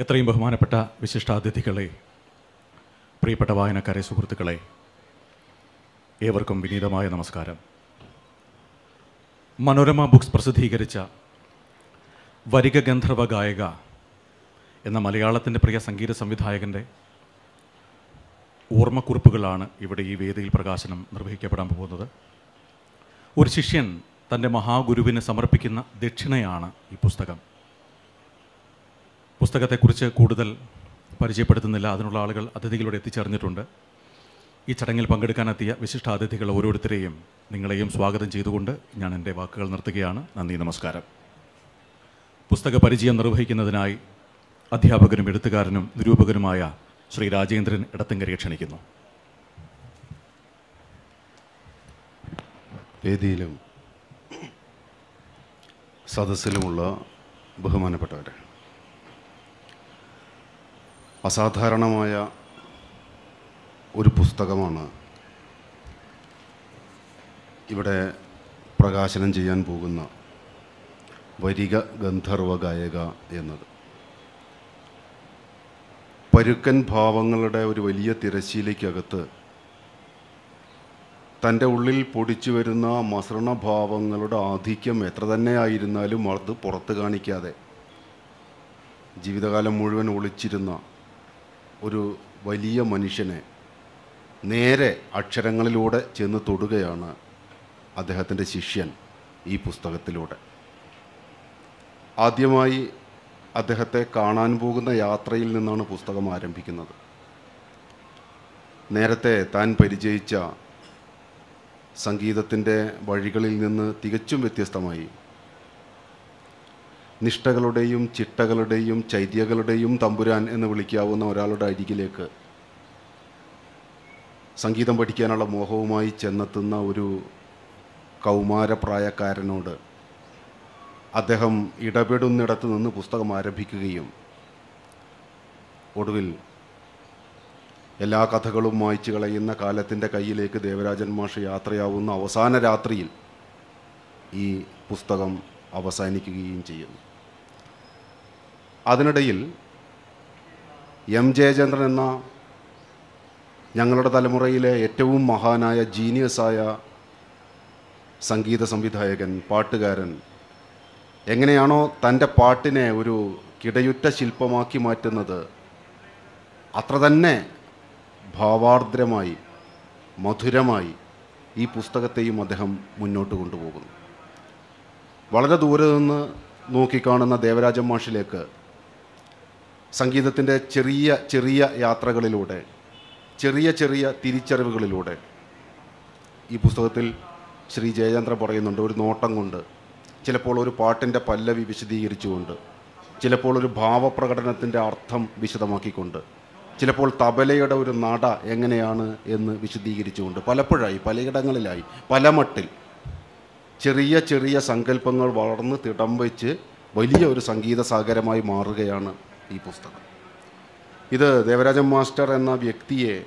എത്രയും ബഹുമാനപ്പെട്ട വിശിഷ്ടാതിഥികളെ പ്രിയപ്പെട്ട വായനക്കാരെ സുഹൃത്തുക്കളെ ഏവർക്കും വിനീതമായ നമസ്കാരം. മനോരമ ബുക്സ് പ്രസിദ്ധീകരിച്ച വരിക ഗന്ധർവ ഗായക എന്ന മലയാളത്തിന്റെ പ്രിയ സംഗീത സംവിധായകന്റെ ഓർമ്മക്കുറിപ്പുകളാണ് ഇവിടെ ഈ വേദിയിൽ പ്രകാശനം നിർവഹിക്കപ്പെടാൻ പോകുന്നത്. ഒരു ശിഷ്യൻ തന്റെ മഹാഗുരുവിന് സമർപ്പിക്കുന്ന ദക്ഷിണയാണ് ഈ പുസ്തകം. പുസ്തകത്തെക്കുറിച്ച് കൂടുതൽ പരിചയപ്പെടുത്തുന്നില്ല. അതിനുള്ള ആളുകൾ അതിഥികളോട് എത്തിച്ചേർന്നിട്ടുണ്ട്. ഈ ചടങ്ങിൽ പങ്കെടുക്കാനെത്തിയ വിശിഷ്ടാതിഥികൾ ഓരോരുത്തരെയും നിങ്ങളെയും സ്വാഗതം ചെയ്തുകൊണ്ട് ഞാൻ എന്റെ വാക്കുകൾ നിർത്തുകയാണ്. നന്ദി നമസ്കാരം. പുസ്തക പരിചയം നിർവഹിക്കുന്നതിനായി അധ്യാപകനും എഴുത്തുകാരനും നിരൂപകനുമായ ശ്രീ രാജേന്ദ്രൻ ഇടത്തങ്കരെ ക്ഷണിക്കുന്നു. വേദിയിലും സദസ്സിലുമുള്ള ബഹുമാനപ്പെട്ടവരെ അസാധാരണമായ ഒരു പുസ്തകമാണ് ഇവിടെ പ്രകാശനം ചെയ്യാൻ പോകുന്ന വരിക ഗന്ധർവ ഗായക എന്നത്. പരുക്കൻ ഭാവങ്ങളുടെ ഒരു വലിയ തിരശ്ശീലയ്ക്കകത്ത് തന്റെ ഉള്ളിൽ പൊടിച്ചു വരുന്ന മസൃണഭാവങ്ങളുടെ ആധിക്യം എത്ര തന്നെ ആയിരുന്നാലും അത് പുറത്ത് കാണിക്കാതെ ജീവിതകാലം മുഴുവൻ ഒളിച്ചിരുന്ന ഒരു വലിയ മനുഷ്യനെ നേരെ അക്ഷരങ്ങളിലൂടെ ചെന്ന് തൊടുകയാണ് അദ്ദേഹത്തിന്റെ ശിഷ്യൻ ഈ പുസ്തകത്തിലൂടെ. ആദ്യമായി അദ്ദേഹത്തെ കാണാൻ പോകുന്ന യാത്രയിൽ നിന്നാണ് പുസ്തകം ആരംഭിക്കുന്നത്. നേരത്തെ താൻ പരിചയിച്ച സംഗീതത്തിന്റെ വഴികളിൽ നിന്ന് തികച്ചും വ്യത്യസ്തമായി നിഷ്ഠകളുടെയും ചിട്ടകളുടെയും ചൈത്യകളുടെയും തമ്പുരാൻ എന്ന് വിളിക്കാവുന്ന ഒരാളുടെ അരികിലേക്ക് സംഗീതം പഠിക്കാനുള്ള മോഹവുമായി ചെന്നെത്തുന്ന ഒരു കൗമാരപ്രായക്കാരനോട് അദ്ദേഹം ഇടപെടുന്നിടത്ത് നിന്ന് പുസ്തകം ആരംഭിക്കുകയും ഒടുവിൽ എല്ലാ കഥകളും മായ്ച്ചു കളയുന്ന കാലത്തിന്റെ കയ്യിലേക്ക് ദേവരാജൻ മാഷ് യാത്രയാവുന്ന അവസാന രാത്രിയിൽ ഈ പുസ്തകം അവസാനിക്കുകയും ചെയ്യുന്നു. അതിനിടയിൽ എം ജയചന്ദ്രൻ എന്ന ഞങ്ങളുടെ തലമുറയിലെ ഏറ്റവും മഹാനായ ജീനിയസായ സംഗീത സംവിധായകൻ പാട്ടുകാരൻ എങ്ങനെയാണോ തന്റെ പാട്ടിനെ ഒരു കിടയുറ്റ ശില്പമാക്കി മാറ്റുന്നത് അത്ര തന്നെ ഭാവാർദ്രമായി മധുരമായി ഈ പുസ്തകത്തെയും അദ്ദേഹം മുന്നോട്ട് കൊണ്ടുപോകുന്നു. വളരെ ദൂരെ നിന്ന് നോക്കിക്കാണുന്ന ദേവരാജൻ മാഷിലേക്ക് സംഗീതത്തിന്റെ ചെറിയ ചെറിയ യാത്രകളിലൂടെ ചെറിയ ചെറിയ തിരിച്ചറിവുകളിലൂടെ ഈ പുസ്തകത്തിൽ ശ്രീ ജയചന്ദ്ര പറയുന്നുണ്ട് ഒരു നോട്ടം കൊണ്ട്. ചിലപ്പോൾ ഒരു പാട്ടിന്റെ പല്ലവി വിശദീകരിച്ചുകൊണ്ട്. ചിലപ്പോൾ ഒരു ഭാവപ്രകടനത്തിന്റെ അർത്ഥം വിശദമാക്കിക്കൊണ്ട്. ചിലപ്പോൾ തബലയുടെ ഒരു നട എങ്ങനെയാണ് എന്ന് വിശദീകരിച്ചുകൊണ്ട്. പലപ്പോഴായി പലയിടങ്ങളിലായി പല മട്ടിൽ ചെറിയ ചെറിയ സങ്കല്പങ്ങൾ വളർന്ന് തിടം വെച്ച് വലിയ ഒരു സംഗീത സാഗരമായി മാറുകയാണ് ഈ പുസ്തകം. ഇത് ദേവരാജൻ മാസ്റ്റർ എന്ന വ്യക്തിയെ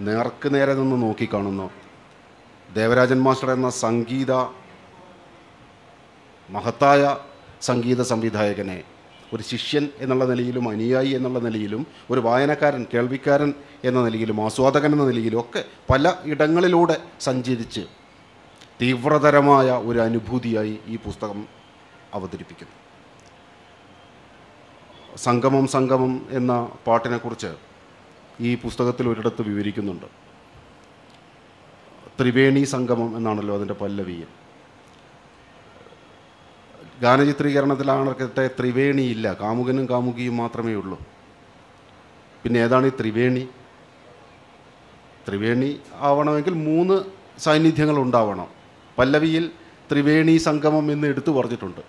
നേർക്ക് നേരെ നിന്ന് നോക്കിക്കാണുന്നു. ദേവരാജൻ മാസ്റ്റർ എന്ന സംഗീത മഹത്തായ സംഗീത സംവിധായകനെ ഒരു ശിഷ്യൻ എന്നുള്ള നിലയിലും അനുയായി എന്നുള്ള നിലയിലും ഒരു വായനക്കാരൻ കേൾവിക്കാരൻ എന്ന നിലയിലും ആസ്വാദകൻ എന്ന നിലയിലും ഒക്കെ പല ഇടങ്ങളിലൂടെ സഞ്ചരിച്ച് തീവ്രതരമായ ഒരു അനുഭൂതിയായി ഈ പുസ്തകം അവതരിപ്പിക്കുന്നു. സംഗമം സംഗമം എന്ന പാട്ടിനെക്കുറിച്ച് ഈ പുസ്തകത്തിൽ ഒരിടത്ത് വിവരിക്കുന്നുണ്ട്. ത്രിവേണി സംഗമം എന്നാണല്ലോ അതിന്റെ പല്ലവിയിൽ. ഗാനചിത്രീകരണത്തിലാണൊക്കെ ത്രിവേണിയില്ല കാമുകനും കാമുകിയും മാത്രമേ ഉള്ളൂ. പിന്നെ ഏതാണ് ഈ ത്രിവേണി? ത്രിവേണി ആവണമെങ്കിൽ മൂന്ന് സാന്നിധ്യങ്ങൾ ഉണ്ടാവണം. പല്ലവിയിൽ ത്രിവേണി സംഗമം എന്ന് എടുത്തു പറഞ്ഞിട്ടുണ്ട്.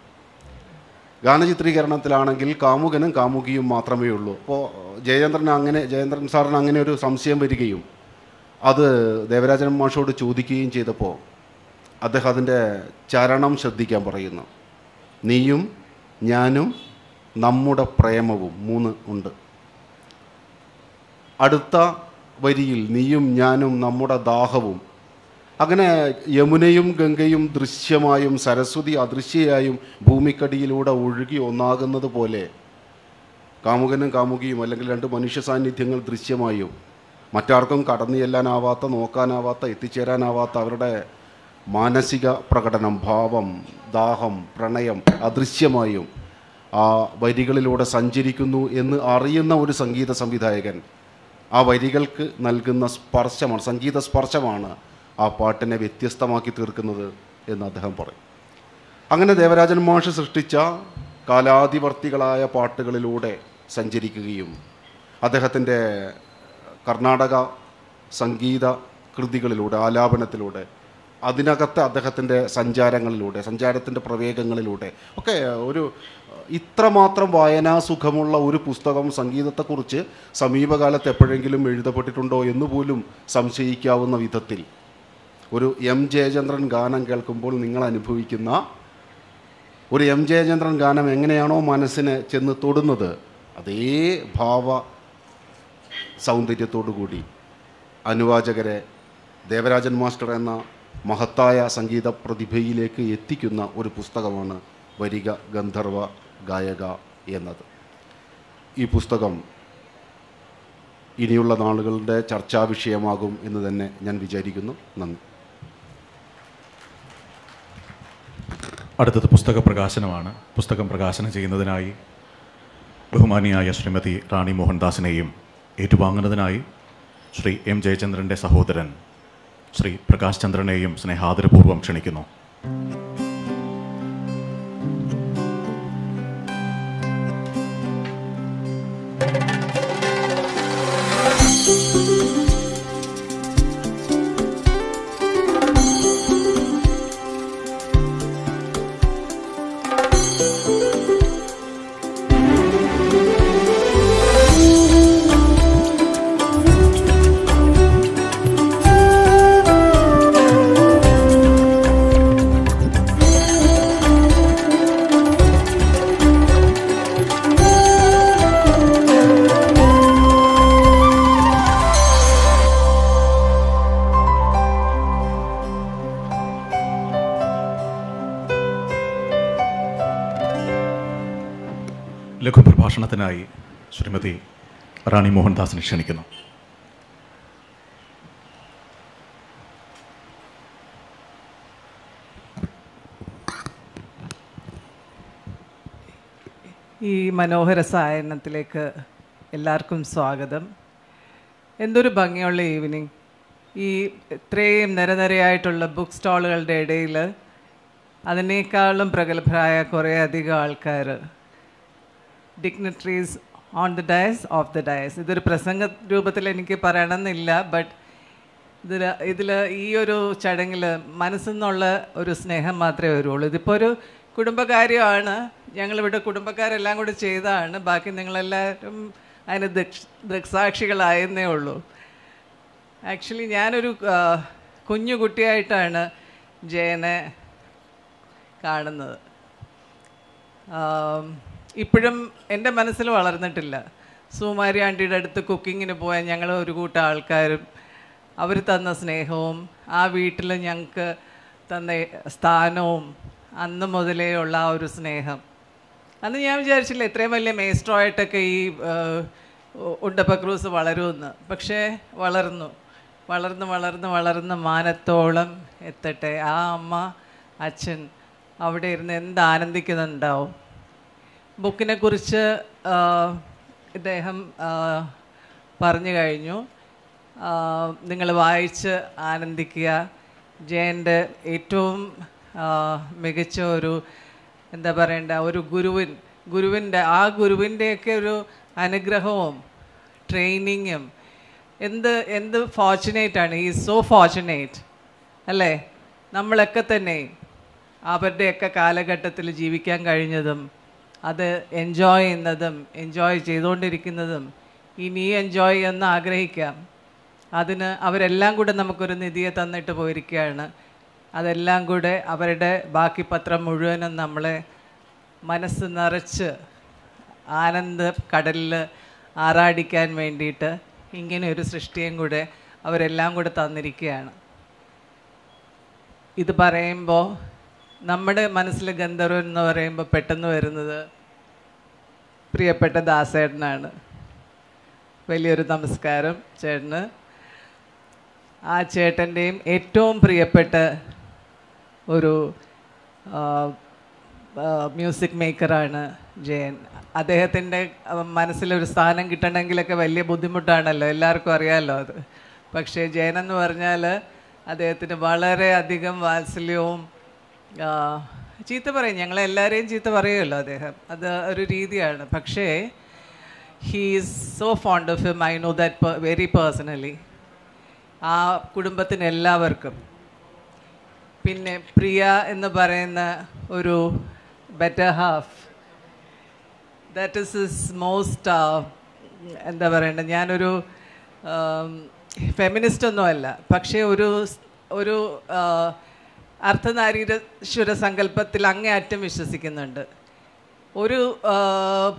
ഗാനചിത്രീകരണത്തിലാണെങ്കിൽ കാമുകനും കാമുകിയും മാത്രമേ ഉള്ളൂ. അപ്പോൾ ജയചന്ദ്രൻ അങ്ങനെ ജയചന്ദ്രൻ സാറിന് അങ്ങനെ ഒരു സംശയം വരികയും അത് ദേവരാജൻ മാഷോട് ചോദിക്കുകയും ചെയ്തപ്പോൾ അദ്ദേഹം അതിന്റെ ചരണം ശ്രദ്ധിക്കാൻ പറയുന്നു. നീയും ഞാനും നമ്മുടെ പ്രേമവും മൂന്ന് ഉണ്ട്. അടുത്ത വരിയിൽ നീയും ഞാനും നമ്മുടെ ദാഹവും അങ്ങനെ യമുനയും ഗംഗയും ദൃശ്യമായും സരസ്വതി അദൃശ്യയായും ഭൂമിക്കടിയിലൂടെ ഒഴുകി ഒന്നാകുന്നത് പോലെ കാമുകനും കാമുകിയും അല്ലെങ്കിൽ രണ്ട് മനുഷ്യ സാന്നിധ്യങ്ങൾ ദൃശ്യമായും മറ്റാർക്കും കടന്നു ചെല്ലാനാവാത്ത നോക്കാനാവാത്ത എത്തിച്ചേരാനാവാത്ത അവരുടെ മാനസിക പ്രകടനം ഭാവം ദാഹം പ്രണയം അദൃശ്യമായും ആ വരികളിലൂടെ സഞ്ചരിക്കുന്നു എന്ന് അറിയുന്ന ഒരു സംഗീത സംവിധായകൻ ആ വരികൾക്ക് നൽകുന്ന സ്പർശമാണ് സംഗീത സ്പർശമാണ് ആ പാട്ടിനെ വ്യത്യസ്തമാക്കി തീർക്കുന്നത് എന്ന് അദ്ദേഹം പറയും. അങ്ങനെ ദേവരാജൻ മാഷ് സൃഷ്ടിച്ച കാലാധിവർത്തികളായ പാട്ടുകളിലൂടെ സഞ്ചരിക്കുകയും അദ്ദേഹത്തിന്റെ കർണാടക സംഗീത കൃതികളിലൂടെ ആലാപനത്തിലൂടെ അതിനകത്തെ അദ്ദേഹത്തിന്റെ സഞ്ചാരങ്ങളിലൂടെ സഞ്ചാരത്തിന്റെ പ്രവേഗങ്ങളിലൂടെ ഒക്കെ ഒരു ഇത്രമാത്രം വായനാസുഖമുള്ള ഒരു പുസ്തകം സംഗീതത്തെക്കുറിച്ച് സമീപകാലത്ത് എപ്പോഴെങ്കിലും എഴുതപ്പെട്ടിട്ടുണ്ടോ എന്ന് പോലും സംശയിക്കാവുന്ന വിധത്തിൽ ഒരു എം ജയചന്ദ്രൻ ഗാനം കേൾക്കുമ്പോൾ നിങ്ങൾ അനുഭവിക്കുന്ന ഒരു എം ജയചന്ദ്രൻ ഗാനം എങ്ങനെയാണോ മനസ്സിന് ചെന്ന് തൊടുന്നത് അതേ ഭാവ സൗന്ദര്യത്തോടു കൂടി. അനുവാചകരെ ദേവരാജൻ മാസ്റ്റർ എന്ന മഹത്തായ സംഗീത പ്രതിഭയിലേക്ക് എത്തിക്കുന്ന ഒരു പുസ്തകമാണ് വരിക ഗന്ധർവ ഗായക എന്നത്. ഈ പുസ്തകം ഇനിയുള്ള നാളുകളുടെ ചർച്ചാ വിഷയമാകും എന്ന് തന്നെ ഞാൻ വിചാരിക്കുന്നു. നന്ദി. അടുത്തത് പുസ്തക പ്രകാശനമാണ്. പുസ്തകം പ്രകാശനം ചെയ്യുന്നതിനായി ബഹുമാനിയായ ശ്രീമതി റാണി മോഹൻദാസിനെയും ഏറ്റുവാങ്ങുന്നതിനായി ശ്രീ എം ജയചന്ദ്രന്റെ സഹോദരൻ ശ്രീ പ്രകാശ് ചന്ദ്രനെയും സ്നേഹാദരപൂർവം ക്ഷണിക്കുന്നു. ലഘുപ്രഭാഷണത്തിനായി ശ്രീമതി റാണി മോഹൻദാസിനെ ക്ഷണിക്കുന്നു. ഈ മനോഹര സായനത്തിലേക്ക് എല്ലാവർക്കും സ്വാഗതം. എന്തൊരു ഭംഗിയുള്ള ഈവനിങ്. ഈ ഇത്രയും നിരനിരയായിട്ടുള്ള ബുക്ക് സ്റ്റാളുകളുടെ ഇടയിൽ അതിനേക്കാളും പ്രഗത്ഭരായ കുറേ അധികം ആൾക്കാർ dignitaries on the dais of the dais ഇതൊരു പ്രസംഗ രൂപത്തിൽ എനിക്ക് പറയണമെന്നില്ല ബട്ട് ഇതിൽ ഇതിൽ ഈ ഒരു ചടങ്ങിൽ മനസ്സിൽ നിന്നുള്ള ഒരു സ്നേഹം മാത്രമേ വരുള്ളൂ. ഇതിപ്പോൾ ഒരു കുടുംബകാര്യമാണ്. ഞങ്ങളിവിടെ കുടുംബക്കാരെല്ലാം കൂടി ചെയ്തതാണ്. ബാക്കി നിങ്ങളെല്ലാവരും അതിന് ദക്ഷ ദൃക്സാക്ഷികളായെന്നേ ഉള്ളൂ. ആക്ച്വലി ഞാനൊരു കുഞ്ഞു കുട്ടിയായിട്ടാണ് ജയനെ കാണുന്നത്. ഇപ്പോഴും എന്റെ മനസ്സിൽ വളർന്നിട്ടില്ല. സുമാരി ആന്റിയുടെ അടുത്ത് കുക്കിങ്ങിന് പോയ ഞങ്ങൾ ഒരു കൂട്ടം ആൾക്കാരും അവർ തന്ന സ്നേഹവും ആ വീട്ടിൽ ഞങ്ങൾക്ക് തന്ന സ്ഥാനവും അന്ന് മുതലേ ഉള്ള ആ ഒരു സ്നേഹം. അന്ന് ഞാൻ വിചാരിച്ചില്ല ഇത്രയും വലിയ മേസ്ട്രോ ആയിട്ടൊക്കെ ഈ ഉണ്ടപ്പ ക്രൂസ് വളരുമെന്ന്. പക്ഷേ വളർന്നു. വളർന്ന് വളർന്ന് വളർന്ന് മാനത്തോളം എത്തട്ടെ. ആ അമ്മ അച്ഛൻ അവിടെ ഇരുന്ന് എന്ത് ആനന്ദിക്കുന്നുണ്ടാവും. ബുക്കിനെ കുറിച്ച് ഇദ്ദേഹം പറഞ്ഞു കഴിഞ്ഞു. നിങ്ങൾ വായിച്ച് ആനന്ദിക്കുക. ജയന്റെ ഏറ്റവും മികച്ച ഒരു എന്താ പറയണ്ട ഒരു ഗുരുവിൻ ഗുരുവിന്റെ ആ ഗുരുവിന്റെയൊക്കെ ഒരു അനുഗ്രഹവും ട്രെയിനിങ്ങും എന്ത് എന്ത് ഫോർച്ചുനേറ്റ് ആണ്. ഈ സോ ഫോർച്ചുനേറ്റ് അല്ലേ? നമ്മളൊക്കെ തന്നെ അവരുടെയൊക്കെ കാലഘട്ടത്തിൽ ജീവിക്കാൻ കഴിഞ്ഞതും അത് എൻജോയ് ചെയ്യുന്നതും എൻജോയ് ചെയ്തുകൊണ്ടിരിക്കുന്നതും ഇനി എൻജോയ് എന്ന് ആഗ്രഹിക്കാം. അതിന് അവരെല്ലാം കൂടെ നമുക്കൊരു നിധിയെ തന്നിട്ട് പോയിരിക്കുകയാണ്. അതെല്ലാം കൂടെ അവരുടെ ബാക്കി പത്രം മുഴുവനും നമ്മളെ മനസ്സ് നിറച്ച് ആനന്ദ കടലിൽ ആറാടിക്കാൻ വേണ്ടിയിട്ട് ഇങ്ങനെ ഒരു സൃഷ്ടിയും കൂടെ അവരെല്ലാം കൂടെ തന്നിരിക്കുകയാണ്. ഇത് പറയുമ്പോൾ നമ്മുടെ മനസ്സിൽ ഗന്ധർവൻ എന്ന് പറയുമ്പോൾ പെട്ടെന്ന് വരുന്നത് പ്രിയപ്പെട്ട ദാസേട്ടനാണ്. വലിയൊരു നമസ്കാരം ചേട്ടന്. ആ ചേട്ടന്റെയും ഏറ്റവും പ്രിയപ്പെട്ട ഒരു മ്യൂസിക് മേക്കറാണ് ജയൻ. അദ്ദേഹത്തിന്റെ മനസ്സിലൊരു സ്ഥാനം കിട്ടണമെങ്കിലൊക്കെ വലിയ ബുദ്ധിമുട്ടാണല്ലോ എല്ലാവർക്കും അറിയാമല്ലോ അത്. പക്ഷേ ജയൻ എന്ന് പറഞ്ഞാൽ അദ്ദേഹത്തിന് വളരെയധികം വാത്സല്യവും ചീത്ത പറയും. ഞങ്ങളെല്ലാവരെയും ചീത്ത പറയുമല്ലോ അദ്ദേഹം. അത് ഒരു രീതിയാണ്. പക്ഷേ he is so fond of him I know that very personally ആ കുടുംബത്തിന് എല്ലാവർക്കും. പിന്നെ പ്രിയ എന്ന് പറയുന്ന ഒരു better half that is is most എന്താ പറയണ്ടത് ഞാനൊരു ഫെമിനിസ്റ്റ് ഒന്നുമല്ല. പക്ഷേ ഒരു ഒരു ആ, അർദ്ധനാരീശ്വര സങ്കല്പത്തിൽ അങ്ങേയറ്റം വിശ്വസിക്കുന്നുണ്ട്. ഒരു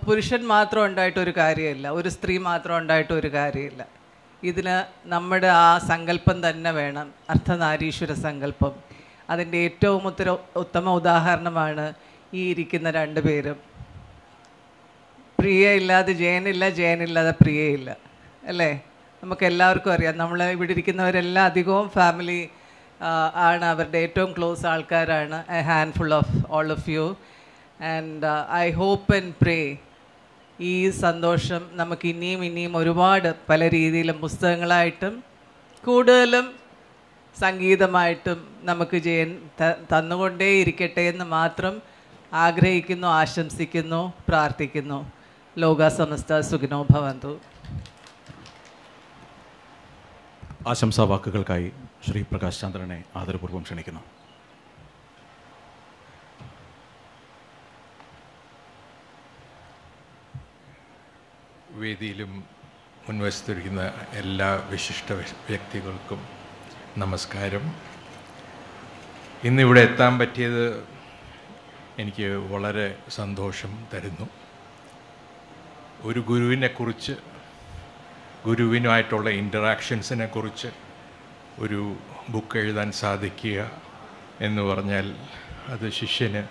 പുരുഷൻ മാത്രം ഉണ്ടായിട്ട് ഒരു കാര്യമില്ല. ഒരു സ്ത്രീ മാത്രം ഉണ്ടായിട്ട് ഒരു കാര്യമില്ല. ഇതിന് നമ്മുടെ ആ സങ്കല്പം തന്നെ വേണം. അർദ്ധനാരീശ്വര സങ്കല്പം. അതിന്റെ ഏറ്റവും ഉത്തര ഉത്തമ ഉദാഹരണമാണ് ഈ ഇരിക്കുന്ന രണ്ട് പേരും. പ്രിയയില്ലാതെ ജയനില്ല ജയനില്ലാതെ പ്രിയയില്ല. അല്ലേ? നമുക്ക് എല്ലാവർക്കും അറിയാം. നമ്മൾ ഇവിടെ ഇരിക്കുന്നവരെല്ലാം അധികവും ഫാമിലി ആണ് അവരുടെ ഏറ്റവും ക്ലോസ് ആൾക്കാരാണ് a handful of all of you and I hope and pray ഈ സന്തോഷം നമുക്ക് ഇനിയും ഇനിയും ഒരുപാട് പല രീതിയിലും പുസ്തകങ്ങളായിട്ടും കൂടുതലും സംഗീതമായിട്ടും നമുക്ക് ചെയ്യാൻ തന്നുകൊണ്ടേ ഇരിക്കട്ടെ എന്ന് മാത്രം ആഗ്രഹിക്കുന്നു ആശംസിക്കുന്നു പ്രാർത്ഥിക്കുന്നു. ലോക സമസ്ത സുഖിനോ ഭവന്തു. ആശംസാ വാക്കുകൾക്കായി ശ്രീ പ്രകാശ് ചന്ദ്രനെ ആദരപൂർവം ക്ഷണിക്കുന്നു. വേദിയിലും മുൻവശത്തിരിക്കുന്ന എല്ലാ വിശിഷ്ട വ്യക്തികൾക്കും നമസ്കാരം. ഇന്നിവിടെ എത്താൻ പറ്റിയത് എനിക്ക് വളരെ സന്തോഷം തരുന്നു. ഒരു ഗുരുവിനെക്കുറിച്ച് ഗുരുവിനുമായിട്ടുള്ള ഇന്ററാക്ഷൻസിനെ കുറിച്ച് ഒരു ബുക്ക് എഴുതാൻ സാധിക്കുക എന്ന് പറഞ്ഞാൽ അത് ശിഷ്യന്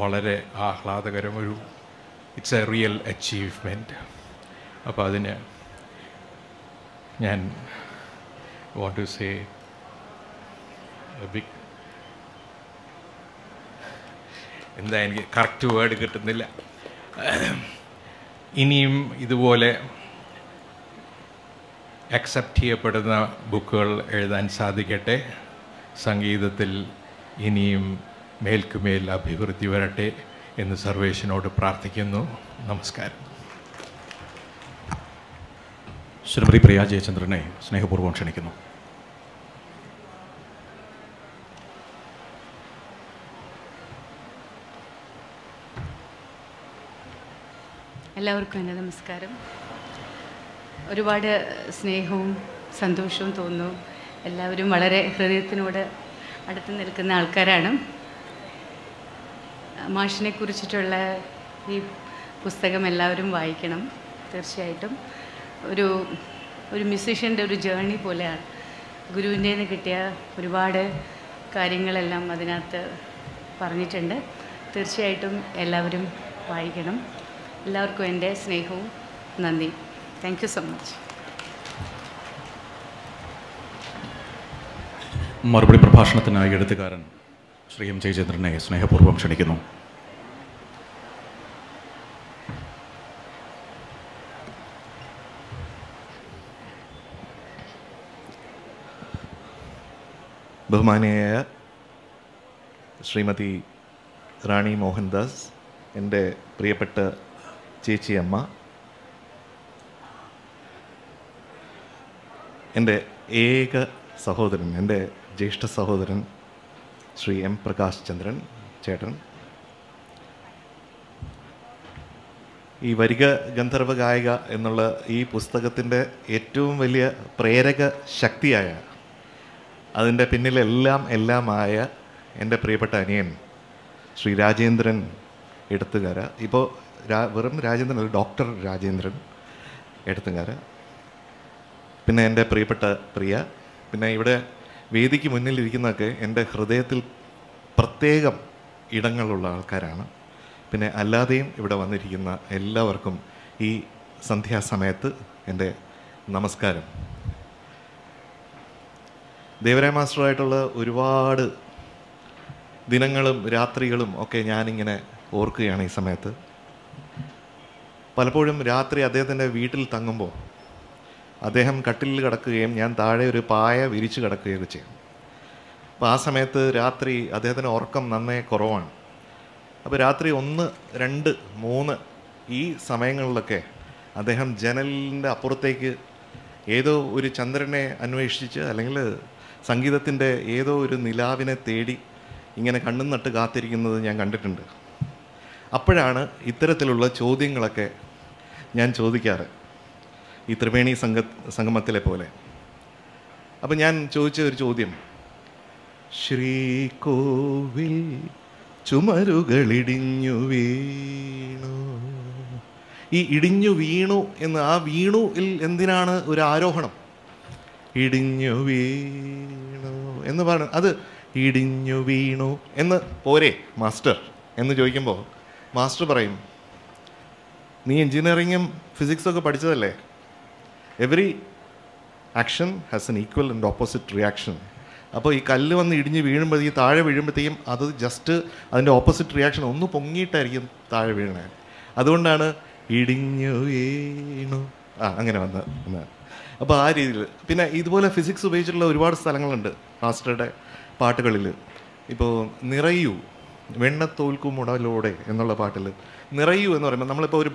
വളരെ ആഹ്ലാദകരം ഒരു ഇറ്റ്സ് എ റിയൽ അച്ചീവ്മെന്റ് അപ്പോൾ അതിന് ഞാൻ വോണ്ട് ടു സേ ബിഗ് എന്താ എനിക്ക് കറക്റ്റ് വേർഡ് കിട്ടുന്നില്ല. ഇനിയും ഇതുപോലെ അക്സെപ്റ്റ് ചെയ്യപ്പെടുന്ന ബുക്കുകൾ എഴുതാൻ സാധിക്കട്ടെ. സംഗീതത്തിൽ ഇനിയും മേൽക്കുമേൽ അഭിവൃദ്ധി വരട്ടെ എന്ന് സർവേശനോട് പ്രാർത്ഥിക്കുന്നു. നമസ്കാരം. ശ്രീമതി പ്രിയ ജയചന്ദ്രനെ സ്നേഹപൂർവം ക്ഷണിക്കുന്നു. എല്ലാവർക്കും എന്റെ നമസ്കാരം. ഒരുപാട് സ്നേഹവും സന്തോഷവും തോന്നുന്നു. എല്ലാവരും വളരെ ഹൃദയത്തിനോട് അടുത്ത് നിൽക്കുന്ന ആൾക്കാരാണ്. മാഷിനെ കുറിച്ചിട്ടുള്ള ഈ പുസ്തകം എല്ലാവരും വായിക്കണം തീർച്ചയായിട്ടും. ഒരു ഒരു മ്യൂസീഷ്യന്റെ ഒരു ജേർണി പോലെയാണ്. ഗുരുവിന്റെ നിന്ന് കിട്ടിയ ഒരുപാട് കാര്യങ്ങളെല്ലാം അതിനകത്ത് പറഞ്ഞിട്ടുണ്ട്. തീർച്ചയായിട്ടും എല്ലാവരും വായിക്കണം. എല്ലാവർക്കും എന്റെ സ്നേഹവും നന്ദി. താങ്ക് യു സോ മച്ച് മറുപടി പ്രഭാഷണത്തിനായി എഴുത്തുകാരൻ ശ്രീ എം ജയചന്ദ്രനെ സ്നേഹപൂർവം ക്ഷണിക്കുന്നു. ബഹുമാനിയായ ശ്രീമതി റാണി മോഹൻദാസ് എന്റെ പ്രിയപ്പെട്ട ചേച്ചിയമ്മ എന്റെ ഏക സഹോദരൻ എന്റെ ജ്യേഷ്ഠ സഹോദരൻ ശ്രീ എം പ്രകാശ് ചന്ദ്രൻ ചേട്ടൻ. ഈ വരിക ഗന്ധർവ ഗായിക എന്നുള്ള ഈ പുസ്തകത്തിന്റെ ഏറ്റവും വലിയ പ്രേരക ശക്തിയായ അതിന്റെ പിന്നിലെല്ലാം എല്ലാമായ എന്റെ പ്രിയപ്പെട്ട അനിയൻ ശ്രീ രാജേന്ദ്രൻ എടുത്തുകാര ഇപ്പോൾ വെറും രാജേന്ദ്രൻ ഡോക്ടർ രാജേന്ദ്രൻ എടുത്തുകാര പിന്നെ എന്റെ പ്രിയപ്പെട്ട പ്രിയ പിന്നെ ഇവിടെ വേദിക്ക് മുന്നിലിരിക്കുന്നതൊക്കെ എന്റെ ഹൃദയത്തിൽ പ്രത്യേകം ഇടങ്ങളുള്ള ആൾക്കാരാണ്. പിന്നെ അല്ലാതെയും ഇവിടെ വന്നിരിക്കുന്ന എല്ലാവർക്കും ഈ സന്ധ്യാസമയത്ത് എന്റെ നമസ്കാരം. ദേവരായ മാസ്റ്ററായിട്ടുള്ള ഒരുപാട് ദിനങ്ങളും രാത്രികളും ഒക്കെ ഞാനിങ്ങനെ ഓർക്കുകയാണ് ഈ സമയത്ത്. പലപ്പോഴും രാത്രി അദ്ദേഹത്തിന്റെ വീട്ടിൽ തങ്ങുമ്പോൾ അദ്ദേഹം കട്ടിലിൽ കിടക്കുകയും ഞാൻ താഴെ ഒരു പായ വിരിച്ചു കിടക്കുകയൊക്കെ ചെയ്യും അപ്പോൾ ആ സമയത്ത് രാത്രി അദ്ദേഹത്തിന് ഉറക്കം നന്നേ കുറവാണ്. അപ്പോൾ രാത്രി ഒന്ന് രണ്ട് മൂന്ന് ഈ സമയങ്ങളിലൊക്കെ അദ്ദേഹം ജനലിന്റെ അപ്പുറത്തേക്ക് ഏതോ ഒരു ചന്ദ്രനെ അന്വേഷിച്ച് അല്ലെങ്കിൽ സംഗീതത്തിന്റെ ഏതോ ഒരു നിലാവിനെ തേടി ഇങ്ങനെ കണ്ണും നട്ട് കാത്തിരിക്കുന്നത് ഞാൻ കണ്ടിട്ടുണ്ട്. അപ്പോഴാണ് ഇത്തരത്തിലുള്ള ചോദ്യങ്ങളൊക്കെ ഞാൻ ചോദിക്കാറ്. ഈ ത്രിവേണി സംഘ സംഗമത്തിലെ പോലെ. അപ്പം ഞാൻ ചോദിച്ച ഒരു ചോദ്യം. ശ്രീകോവിൽ ചുമരുകളിടിഞ്ഞു വീണു. ഈ ഇടിഞ്ഞു വീണു എന്ന് ആ വീണുയിൽ എന്തിനാണ് ഒരു ആരോഹണം? ഇടിഞ്ഞു വീണു എന്ന് പറഞ്ഞു അത് ഇടിഞ്ഞു വീണു എന്ന് പോരെ മാസ്റ്റർ എന്ന് ചോദിക്കുമ്പോൾ മാസ്റ്റർ പറയും നീ എൻജിനീയറിങ്ങും ഫിസിക്സും ഒക്കെ പഠിച്ചതല്ലേ? Every action has an equal and opposite reaction അപ്പോൾ ഈ കല്ല് വന്ന് ഇടിഞ്ഞ് വീഴുമ്പോഴത്തേക്കും താഴെ വീഴുമ്പോഴത്തേക്കും അത് ജസ്റ്റ് അതിന്റെ ഓപ്പോസിറ്റ് റിയാക്ഷൻ ഒന്ന് പൊങ്ങിയിട്ടായിരിക്കും താഴെ വീഴണേ. അതുകൊണ്ടാണ് ഇടിഞ്ഞു വീണു. ആ അങ്ങനെ വന്ന് അപ്പോൾ ആ രീതിയിൽ. പിന്നെ ഇതുപോലെ ഫിസിക്സ് ഉപയോഗിച്ചിട്ടുള്ള ഒരുപാട് സ്ഥലങ്ങളുണ്ട് മാസ്റ്ററുടെ പാട്ടുകളിൽ ഇപ്പോൾ നിറയൂ വെണ്ണത്തോൽക്കും ഉടലോടെ എന്നുള്ള പാട്ടിൽ നിറയൂ എന്ന് പറയുമ്പോൾ നമ്മളിപ്പോൾ ഒരു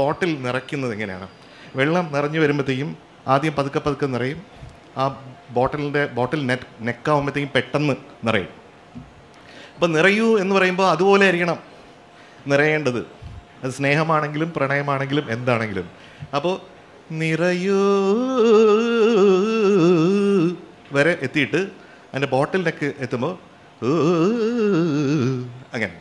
ബോട്ടിൽ നിറയ്ക്കുന്നത് എങ്ങനെയാണ്? വെള്ളം നിറഞ്ഞു വരുമ്പോഴത്തേക്കും ആദ്യം പതുക്കെ പതുക്കെ നിറയും. ആ ബോട്ടിലിന്റെ ബോട്ടിൽ നെറ്റ് നെക്കാവുമ്പോഴത്തേക്കും പെട്ടെന്ന് നിറയും. അപ്പോൾ നിറയൂ എന്ന് പറയുമ്പോൾ അതുപോലെ ആയിരിക്കണം നിറയേണ്ടത്. അത് സ്നേഹമാണെങ്കിലും പ്രണയമാണെങ്കിലും എന്താണെങ്കിലും. അപ്പോൾ നിറയൂ വരെ എത്തിയിട്ട് അതിന്റെ നെക്ക് എത്തുമ്പോൾ അങ്ങനെ.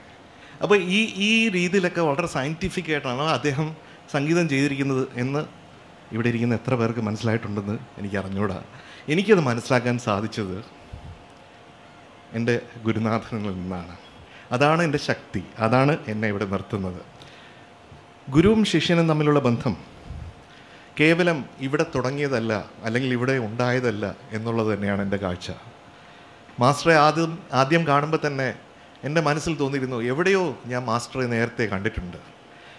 അപ്പോൾ ഈ ഈ രീതിയിലൊക്കെ വളരെ സയന്റിഫിക് ആയിട്ടാണ് അദ്ദേഹം സംഗീതം ചെയ്തിരിക്കുന്നത് എന്ന് ഇവിടെ ഇരിക്കുന്ന എത്ര പേർക്ക് മനസ്സിലായിട്ടുണ്ടെന്ന് എനിക്ക് അറിഞ്ഞൂടാ. എനിക്കത് മനസ്സിലാക്കാൻ സാധിച്ചത് എന്റെ ഗുരുനാഥനിൽ നിന്നാണ്. അതാണ് എന്റെ ശക്തി. അതാണ് എന്നെ ഇവിടെ നിർത്തുന്നത്. ഗുരുവും ശിഷ്യനും തമ്മിലുള്ള ബന്ധം കേവലം ഇവിടെ തുടങ്ങിയതല്ല അല്ലെങ്കിൽ ഇവിടെ ഉണ്ടായതല്ല എന്നുള്ളത് തന്നെയാണ് എന്റെ കാഴ്ച. മാസ്റ്ററെ ആദ്യം ആദ്യം കാണുമ്പോൾ തന്നെ എന്റെ മനസ്സിൽ തോന്നിയിരുന്നു എവിടെയോ ഞാൻ മാസ്റ്ററെ നേരത്തെ കണ്ടിട്ടുണ്ട്.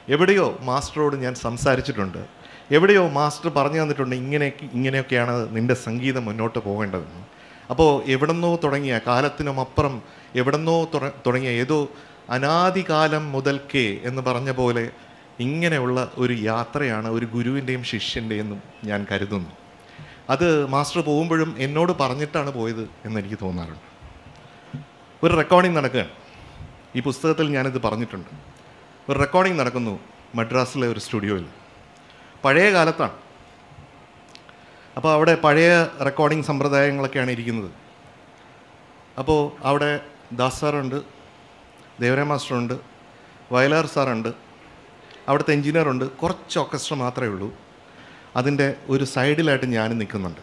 എവിടെയോ മാസ്റ്ററോട് ഞാൻ സംസാരിച്ചിട്ടുണ്ട്. എവിടെയോ മാസ്റ്റർ പറഞ്ഞു തന്നിട്ടുണ്ട് ഇങ്ങനെ ഇങ്ങനെയൊക്കെയാണ് നിന്റെ സംഗീതം മുന്നോട്ട് പോകേണ്ടതെന്ന്. അപ്പോൾ എവിടെന്നോ തുടങ്ങിയ കാലത്തിനും അപ്പുറം എവിടെന്നോ തുടങ്ങിയ ഏതോ അനാദികാലം മുതൽക്കേ എന്ന് പറഞ്ഞ പോലെ ഇങ്ങനെയുള്ള ഒരു യാത്രയാണ് ഒരു ഗുരുവിന്റെയും ശിഷ്യന്റെയെന്നും ഞാൻ കരുതുന്നു. അത് മാസ്റ്റർ പോകുമ്പോഴും എന്നോട് പറഞ്ഞിട്ടാണ് പോയത് എന്നെനിക്ക് തോന്നാറുണ്ട്. ഒരു റെക്കോർഡിംഗ് നടക്കുകയാണ്. ഈ പുസ്തകത്തിൽ ഞാനിത് പറഞ്ഞിട്ടുണ്ട്. ഒരു റെക്കോർഡിംഗ് നടക്കുന്നു മദ്രാസിലെ ഒരു സ്റ്റുഡിയോയിൽ. പഴയ കാലത്താണ്. അപ്പോൾ അവിടെ പഴയ റെക്കോർഡിംഗ് സമ്പ്രദായങ്ങളൊക്കെയാണ് ഇരിക്കുന്നത്. അപ്പോൾ അവിടെ ദാസ് സാറുണ്ട് ദേവരാ മാസ്റ്ററുണ്ട് വയലാർ സാറുണ്ട് അവിടുത്തെ എൻജിനീയറുണ്ട് കുറച്ച് ഓർക്കസ്ട്ര മാത്രമേ ഉള്ളൂ. അതിന്റെ ഒരു സൈഡിലായിട്ട് ഞാനും നിൽക്കുന്നുണ്ട്.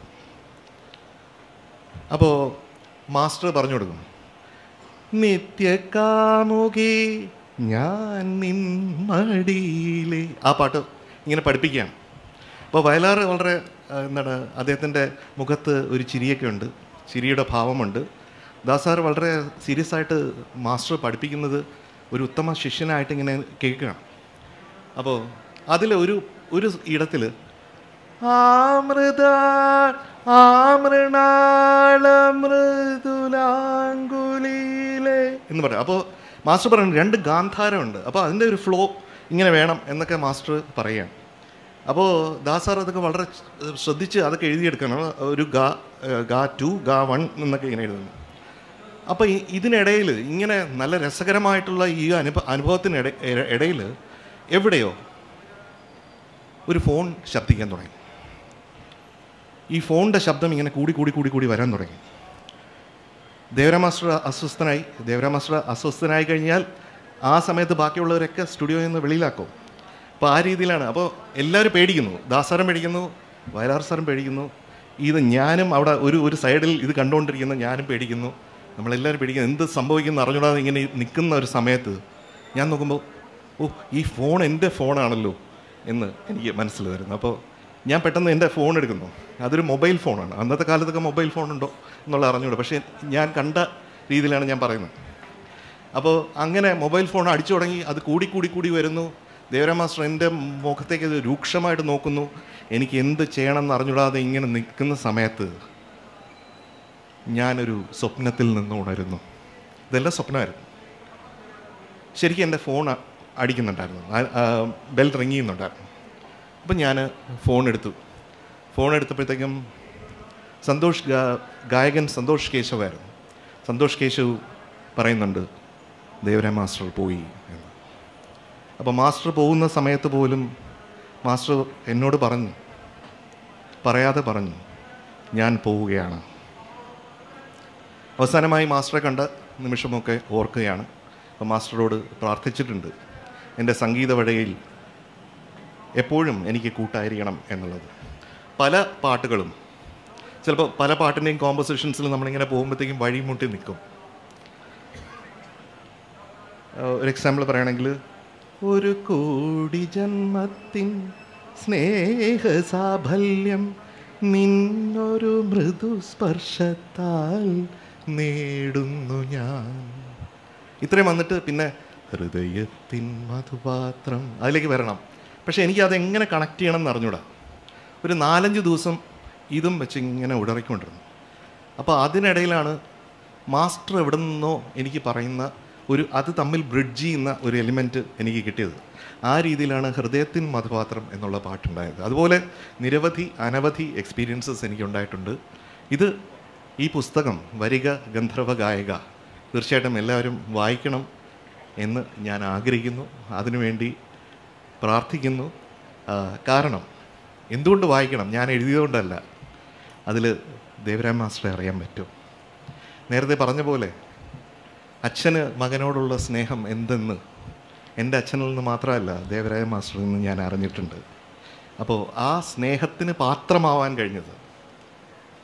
അപ്പോൾ മാസ്റ്റർ പറഞ്ഞു കൊടുക്കും നിത്യകാമുകി ഞാൻ നിൻ മടിയിലെ ആ പാട്ട് ഇങ്ങനെ പഠിപ്പിക്കുകയാണ്. അപ്പോൾ വയലാർ വളരെ എന്താണ് അദ്ദേഹത്തിന്റെ മുഖത്ത് ഒരു ചിരിയൊക്കെ ഉണ്ട് ചിരിയുടെ ഭാവമുണ്ട്. ദാസാർ വളരെ സീരിയസ് ആയിട്ട് മാസ്റ്റർ പഠിപ്പിക്കുന്നത് ഒരു ഉത്തമ ശിഷ്യനായിട്ട് ഇങ്ങനെ കേൾക്കുകയാണ്. അപ്പോൾ അതിൽ ഒരു ഒരു ഇടത്തിൽ ആമൃത ആമൃണാളമൃദുലാങ്കുലിയിലെ എന്ന് പറയാം. അപ്പോൾ മാസ്റ്റർ പറയുന്നത് രണ്ട് ഗാന്ധാരമുണ്ട്. അപ്പോൾ അതിന്റെ ഒരു ഫ്ലോ ഇങ്ങനെ വേണം എന്നൊക്കെ മാസ്റ്റർ പറയുകയാണ് അപ്പോൾ ദാസാർ അതൊക്കെ വളരെ ശ്രദ്ധിച്ച് അതൊക്കെ എഴുതിയെടുക്കണം. ഒരു ഗാ ഗാ ടു ഗാ വൺ എന്നൊക്കെ ഇങ്ങനെ എഴുതുന്നു. അപ്പോൾ ഇതിനിടയിൽ ഇങ്ങനെ നല്ല രസകരമായിട്ടുള്ള ഈ അനുഭവ അനുഭവത്തിനിട ഇടയിൽ എവിടെയോ ഒരു ഫോൺ ശബ്ദിക്കാൻ തുടങ്ങി. ഈ ഫോണിന്റെ ശബ്ദം ഇങ്ങനെ കൂടി കൂടി കൂടി കൂടി വരാൻ തുടങ്ങി. ദേവരാമാസ്റ്റർ അസ്വസ്ഥനായി ദേവരാമാസ്റ്റർ അസ്വസ്ഥനായി കഴിഞ്ഞാൽ ആ സമയത്ത് ബാക്കിയുള്ളവരൊക്കെ സ്റ്റുഡിയോയിൽ നിന്ന് വെളിയിലാക്കും. അപ്പോൾ ആ രീതിയിലാണ്. അപ്പോൾ എല്ലാവരും പേടിക്കുന്നു. ദാസാരം പേടിക്കുന്നു വയലാർ സാറും പേടിക്കുന്നു. ഇത് ഞാനും അവിടെ ഒരു ഒരു സൈഡിൽ ഇത് കണ്ടുകൊണ്ടിരിക്കുന്ന ഞാനും പേടിക്കുന്നു. നമ്മളെല്ലാവരും പേടിക്കുന്നു. എന്ത് സംഭവിക്കുന്നു അറിഞ്ഞൂടാതെ ഇങ്ങനെ നിൽക്കുന്ന ഒരു സമയത്ത് ഞാൻ നോക്കുമ്പോൾ ഓ ഈ ഫോൺ എന്റെ ഫോണാണല്ലോ എന്ന് എനിക്ക് മനസ്സിൽ വരുന്നു. അപ്പോൾ ഞാൻ പെട്ടെന്ന് എന്റെ ഫോൺ എടുക്കുന്നു. അതൊരു മൊബൈൽ ഫോണാണ്. അന്നത്തെ കാലത്തൊക്കെ മൊബൈൽ ഫോണുണ്ടോ എന്നുള്ള അറിഞ്ഞൂടെ പക്ഷേ ഞാൻ കണ്ട രീതിയിലാണ് ഞാൻ പറയുന്നത്. അപ്പോൾ അങ്ങനെ മൊബൈൽ ഫോൺ അടിച്ചു തുടങ്ങി അത് കൂടി കൂടി കൂടി വരുന്നു. ദേവരാ മാസ്റ്റർ എന്റെ മുഖത്തേക്ക് അത് രൂക്ഷമായിട്ട് നോക്കുന്നു. എനിക്ക് എന്ത് ചെയ്യണമെന്ന് അറിഞ്ഞൂടാതെ ഇങ്ങനെ നിൽക്കുന്ന സമയത്ത് ഞാനൊരു സ്വപ്നത്തിൽ നിന്ന് ഉണരുന്നു. ഇതെല്ലാം സ്വപ്നമായിരുന്നു. ശരിക്കും എന്റെ ഫോൺ അടിക്കുന്നുണ്ടായിരുന്നു. ബെൽ റിങ് ചെയ്യുന്നുണ്ടായിരുന്നു. അപ്പം ഞാൻ ഫോൺ എടുത്തു. ഫോൺ എടുത്തപ്പോഴത്തേക്കും സന്തോഷ് ഗായകൻ സന്തോഷ് കേശവായിരുന്നു. സന്തോഷ് കേശവ് പറയുന്നുണ്ട് ദേവരായ മാസ്റ്റർ പോയി എന്ന്. അപ്പോൾ മാസ്റ്റർ പോകുന്ന സമയത്ത് പോലും മാസ്റ്റർ എന്നോട് പറഞ്ഞു പറയാതെ പറഞ്ഞു ഞാൻ പോവുകയാണ്. അവസാനമായി മാസ്റ്ററെ കണ്ട നിമിഷമൊക്കെ ഓർക്കുകയാണ്. അപ്പോൾ മാസ്റ്ററോട് പ്രാർത്ഥിച്ചിട്ടുണ്ട് എന്റെ സംഗീത വഴയിൽ എപ്പോഴും എനിക്ക് കൂട്ടായിരിക്കണം എന്നുള്ളത്. പല പാട്ടുകളും ചിലപ്പോൾ പല പാട്ടിന്റെയും കോമ്പസിഷൻസിൽ നമ്മളിങ്ങനെ പോകുമ്പോഴത്തേക്കും വഴിമുട്ടി നിൽക്കും. ഒരു എക്സാമ്പിൾ പറയുകയാണെങ്കിൽ ഒരു കോടി ജന്മത്തിൻ സ്നേഹസാഫല്യം നിന്നൊരു മൃദു സ്പർശത്താൽ നേടുന്നു ഞാൻ. ഇത്രയും വന്നിട്ട് പിന്നെ ഹൃദയത്തിൻ മധുപാത്രം അതിലേക്ക് വരണം. പക്ഷേ എനിക്ക് അതെങ്ങനെ കണക്ട് ചെയ്യണം എന്ന് അറിഞ്ഞൂടാ. ഒരു നാലഞ്ച് ദിവസം ഇതും വെച്ച് ഇങ്ങനെ ഉടറിക്കൊണ്ടിരുന്നു. അപ്പോൾ അതിനിടയിലാണ് മാസ്റ്റർ എവിടെ നിന്നോ എനിക്ക് പറയുന്ന ഒരു അത് തമ്മിൽ ബ്രിഡ്ജ് ചെയ്യുന്ന ഒരു എലിമെന്റ് എനിക്ക് കിട്ടിയത്. ആ രീതിയിലാണ് ഹൃദയത്തിൻ മധുപാത്രം എന്നുള്ള പാട്ടുണ്ടായത്. അതുപോലെ നിരവധി അനവധി എക്സ്പീരിയൻസസ് എനിക്കുണ്ടായിട്ടുണ്ട്. ഇത് ഈ പുസ്തകം വരിക ഗന്ധർവ ഗായക തീർച്ചയായിട്ടും എല്ലാവരും വായിക്കണം എന്ന് ഞാൻ ആഗ്രഹിക്കുന്നു. അതിനുവേണ്ടി പ്രാർത്ഥിക്കുന്നു. കാരണം എന്തുകൊണ്ട് വായിക്കണം? ഞാൻ എഴുതിയതുകൊണ്ടല്ല. അതിൽ ദേവരാം മാസ്റ്ററെ അറിയാൻ പറ്റും. നേരത്തെ പറഞ്ഞ പോലെ അച്ഛന് മകനോടുള്ള സ്നേഹം എന്തെന്ന്? എന്റെ അച്ഛനിൽ നിന്ന് മാത്രമല്ല ദേവരായ മാസ്റ്ററിൽ നിന്ന് ഞാൻ അറിഞ്ഞിട്ടുണ്ട്. അപ്പോൾ ആ സ്നേഹത്തിന് പാത്രമാവാൻ കഴിഞ്ഞത്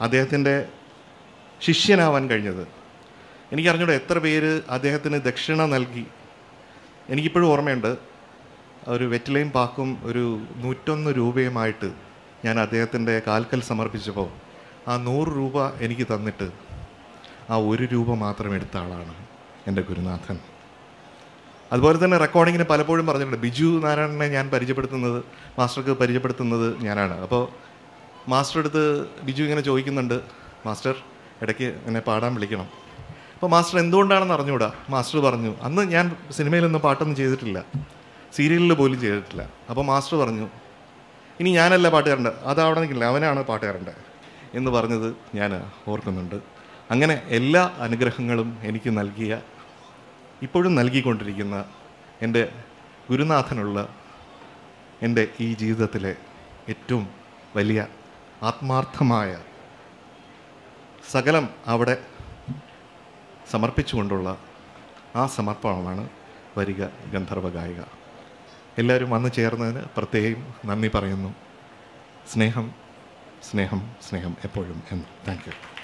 അദ്ദേഹത്തിന്റെ ശിഷ്യനാവാൻ കഴിഞ്ഞത്. എനിക്കറിഞ്ഞൂടെ എത്ര പേര് അദ്ദേഹത്തിന് ദക്ഷിണ നൽകി. എനിക്കിപ്പോഴും ഓർമ്മയുണ്ട് ഒരു വെറ്റിലയും പാക്കും ഒരു നൂറ്റൊന്ന് രൂപയുമായിട്ട് ഞാൻ അദ്ദേഹത്തിന്റെ കാൽക്കൽ സമർപ്പിച്ചപ്പോൾ ആ നൂറ് രൂപ എനിക്ക് തന്നിട്ട് ആ ഒരു രൂപ മാത്രം എടുത്ത ആളാണ്. എന്റെ ഗുരുനാഥൻ. അതുപോലെ തന്നെ റെക്കോർഡിങ്ങിന് പലപ്പോഴും പറഞ്ഞിട്ടുണ്ട് ബിജു നാരായണനെ ഞാൻ പരിചയപ്പെടുത്തുന്നത് മാസ്റ്റർക്ക് പരിചയപ്പെടുത്തുന്നത് ഞാനാണ്. അപ്പോൾ മാസ്റ്റർ അടുത്ത് ബിജു ഇങ്ങനെ ചോദിക്കുന്നുണ്ട് മാസ്റ്റർ ഇടയ്ക്ക് എന്നെ പാടാൻ വിളിക്കണം. അപ്പോൾ മാസ്റ്റർ എന്തുകൊണ്ടാണെന്ന് അറിഞ്ഞുകൂടാ മാസ്റ്റർ പറഞ്ഞു അന്ന് ഞാൻ സിനിമയിലൊന്നും പാട്ടൊന്നും ചെയ്തിട്ടില്ല. സീരിയലിൽ പോലും ചെയ്തിട്ടില്ല. അപ്പോൾ മാസ്റ്റർ പറഞ്ഞു ഇനി ഞാനല്ല പാട്ടുകാരന്റെ അത് അവിടെ നിൽക്കില്ല അവനാണ് പാട്ടുകാരന്റെ. എന്ന് പറഞ്ഞത് ഞാൻ ഓർക്കുന്നുണ്ട്. അങ്ങനെ എല്ലാ അനുഗ്രഹങ്ങളും എനിക്ക് നൽകിയ ഇപ്പോഴും നൽകിക്കൊണ്ടിരിക്കുന്ന എന്റെ ഗുരുനാഥനുള്ള എന്റെ ഈ ജീവിതത്തിലെ ഏറ്റവും വലിയ ആത്മാർത്ഥമായ സകലം അവിടെ സമർപ്പിച്ചുകൊണ്ടുള്ള ആ സമർപ്പണമാണ് വരിക ഗന്ധർവ ഗായിക. എല്ലാവരും വന്നു ചേർന്നതിന് പ്രത്യേകം നന്ദി പറയുന്നു. സ്നേഹം സ്നേഹം സ്നേഹം എപ്പോഴും എന്ന്. Thank you.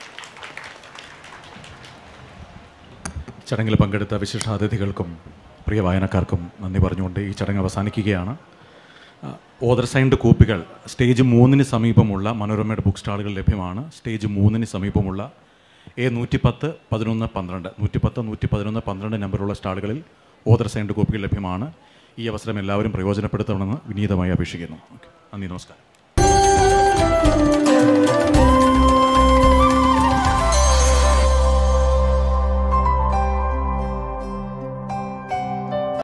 ചടങ്ങിൽ പങ്കെടുത്ത വിശിഷ്ടാതിഥികൾക്കും പ്രിയ വായനക്കാർക്കും നന്ദി പറഞ്ഞുകൊണ്ട് ഈ ചടങ്ങ് അവസാനിക്കുകയാണ്. ഓദർ സൈൻഡ് കോപ്പികൾ സ്റ്റേജ് മൂന്നിന് സമീപമുള്ള മനോരമയുടെ ബുക്ക് സ്റ്റാളുകൾ ലഭ്യമാണ്. സ്റ്റേജ് മൂന്നിന് സമീപമുള്ള എ നൂറ്റിപ്പത്ത് പതിനൊന്ന് പന്ത്രണ്ട്. നൂറ്റിപ്പത്ത് നൂറ്റി പതിനൊന്ന് പന്ത്രണ്ട് നമ്പറുള്ള സ്റ്റാളുകളിൽ ഓദർ സൈൻഡ് കോപ്പികൾ ലഭ്യമാണ്. ഈ അവസരം എല്ലാവരും പ്രയോജനപ്പെടുത്തണമെന്ന് വിനീതമായി അപേക്ഷിക്കുന്നു. നന്ദി നമസ്കാരം.